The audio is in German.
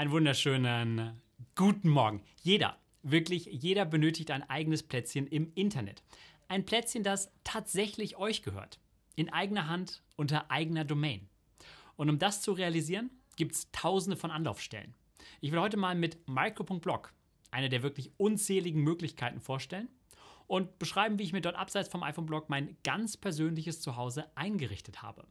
Einen wunderschönen äh, guten Morgen. Jeder, wirklich jeder benötigt ein eigenes Plätzchen im Internet. Ein Plätzchen, das tatsächlich euch gehört. In eigener Hand, unter eigener Domain. Und um das zu realisieren, gibt es tausende von Anlaufstellen. Ich will heute mal mit micro.blog eine der wirklich unzähligen Möglichkeiten vorstellen und beschreiben, wie ich mir dort abseits vom iPhone-Blog mein ganz persönliches Zuhause eingerichtet habe.